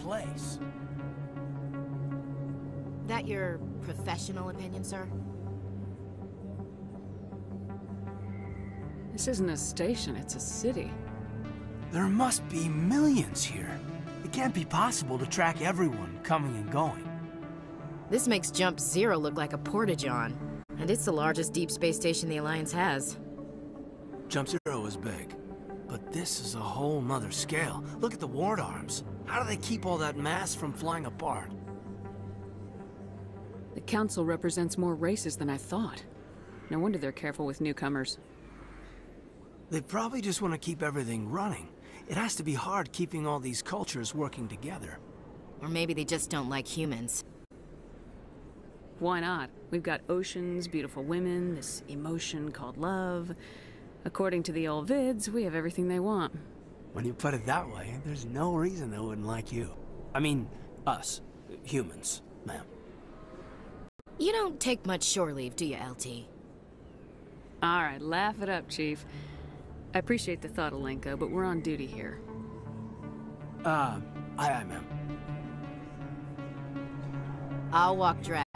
big place. That your professional opinion, sir? This isn't a station, it's a city. There must be millions here. It can't be possible to track everyone coming and going. This makes Jump Zero look like a porta-john. And it's the largest deep space station the Alliance has. Jump Zero is big. But this is a whole nother scale. Look at the ward arms. How do they keep all that mass from flying apart? The Council represents more races than I thought. No wonder they're careful with newcomers. They probably just want to keep everything running. It has to be hard keeping all these cultures working together. Or maybe they just don't like humans. Why not? We've got oceans, beautiful women, this emotion called love. According to the old vids, we have everything they want. When you put it that way, there's no reason they wouldn't like you. I mean, us. Humans, ma'am. You don't take much shore leave, do you, LT? Alright, laugh it up, Chief. I appreciate the thought, Alenko, but we're on duty here. Uh, aye aye, ma'am. I'll walk Drax.